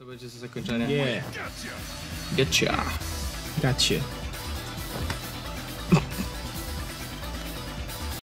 Co będzie za zakończenie? Nie, Getcha. gacie.